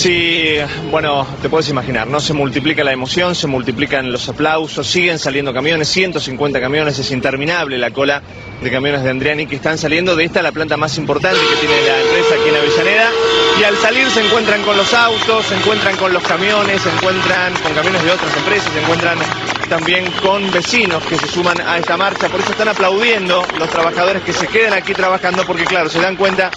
Sí, bueno, te puedes imaginar, ¿no? Se multiplica la emoción, se multiplican los aplausos, siguen saliendo camiones, 150 camiones, es interminable la cola de camiones de Andriani que están saliendo de esta, la planta más importante que tiene la empresa aquí en Avellaneda. Y al salir se encuentran con los autos, se encuentran con los camiones, se encuentran con camiones de otras empresas, se encuentran también con vecinos que se suman a esta marcha. Por eso están aplaudiendo los trabajadores que se quedan aquí trabajando, porque claro, se dan cuenta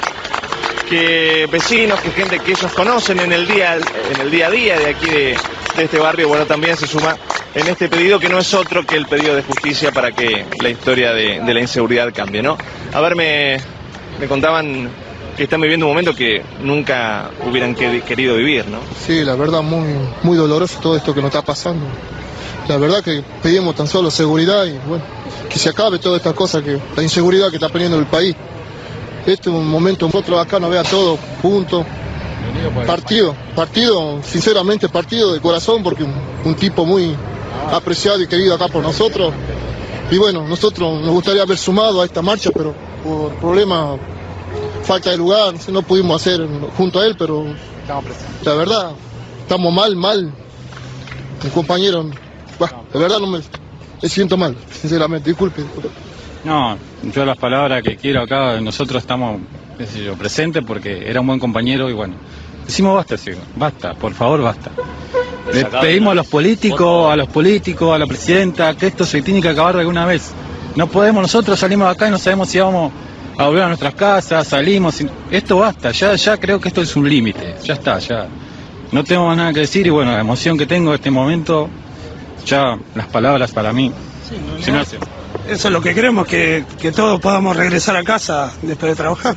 que vecinos, que gente que ellos conocen en el día, en el día a día de aquí de, de este barrio, bueno, también se suma en este pedido que no es otro que el pedido de justicia para que la historia de, la inseguridad cambie, ¿no? A ver, me, me contaban que están viviendo un momento que nunca hubieran que- querido vivir, ¿no? Sí, la verdad, muy, muy doloroso todo esto que nos está pasando. La verdad que pedimos tan solo seguridad y bueno, que se acabe toda esta cosa, que la inseguridad que está poniendo el país. Este es un momento, nosotros acá nos vea todo juntos. Partido, partido, sinceramente partido de corazón, porque un, un tipo muy apreciado y querido acá por nosotros. Y bueno, nosotros nos gustaría haber sumado a esta marcha, pero por problemas, falta de lugar, no sé, no pudimos hacer junto a él, pero la verdad, estamos mal, mal. Mi compañero, bah, la verdad no me, me siento mal, sinceramente, disculpe. disculpe. No, yo las palabras que quiero acá, nosotros estamos, qué sé yo, presentes porque era un buen compañero y bueno, decimos basta, sí, basta, por favor, basta. Le pedimos a los políticos, a los políticos, a la presidenta, que esto se tiene que acabar de alguna vez. No podemos, nosotros salimos de acá y no sabemos si vamos a volver a nuestras casas, salimos, esto basta, ya, ya creo que esto es un límite, ya está, ya. No tengo más nada que decir y bueno, la emoción que tengo en este momento, ya las palabras para mí, Eso es lo que queremos, que, que todos podamos regresar a casa después de trabajar.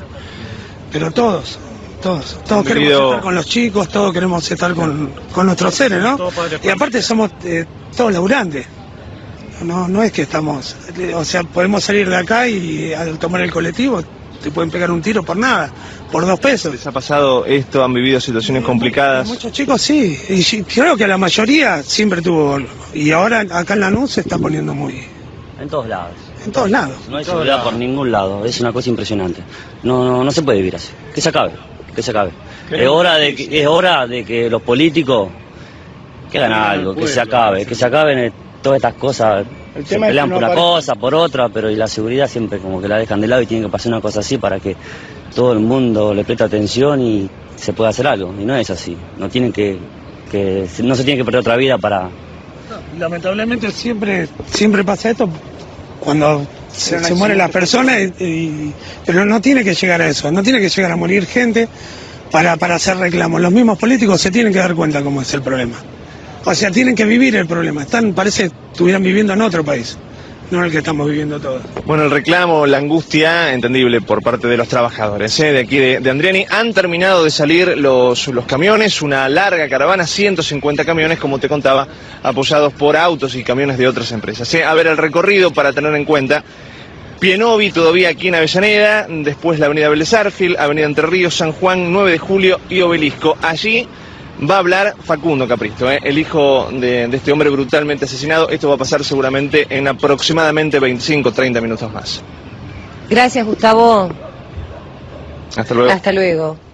Pero todos, todos. Todos Han queremos vivido- estar con los chicos, todos queremos estar con, con nuestros seres, ¿no? Y aparte somos eh, todos laburantes. No, no es que estamos, eh, o sea, podemos salir de acá y al tomar el colectivo te pueden pegar un tiro por nada, por dos pesos. ¿Les ha pasado esto? ¿Han vivido situaciones complicadas? Muchos chicos sí, y creo que la mayoría siempre tuvo, y ahora acá en la NUS se está poniendo muy, En todos lados. en todos lados. No hay seguridad por ningún lado. Es una cosa impresionante. No, no, no se puede vivir así. Que se acabe. Que se acabe. Es hora de que, es hora de que los políticos que hagan algo, que se acabe, que se acaben eh, todas estas cosas. El Se tema es pelean que por no una cosa, por otra, pero y la seguridad siempre como que la dejan de lado y tiene que pasar una cosa así para que todo el mundo le preste atención y se pueda hacer algo. Y no es así. No tienen que, que no se tiene que perder otra vida para, Lamentablemente siempre, siempre pasa esto cuando se, se mueren las personas, y- y- pero no tiene que llegar a eso, no tiene que llegar a morir gente para, para hacer reclamos. Los mismos políticos se tienen que dar cuenta cómo es el problema. O sea, tienen que vivir el problema. Están, parece que estuvieran viviendo en otro país, no en el que estamos viviendo todos. Bueno, el reclamo, la angustia, entendible por parte de los trabajadores ¿eh? de aquí de, de Andriani. Han terminado de salir los, los camiones, una larga caravana, 150 camiones, como te contaba, apoyados por autos y camiones de otras empresas. ¿eh? A ver, el recorrido para tener en cuenta. Pienovi todavía aquí en Avellaneda, después la avenida Vélez Arfield, avenida Entre Ríos, San Juan, 9 de julio y Obelisco. Allí va a hablar Facundo Capristo, ¿eh? el hijo de, de este hombre brutalmente asesinado. Esto va a pasar seguramente en aproximadamente 25 30 minutos más. Gracias, Gustavo. Hasta luego. Hasta luego.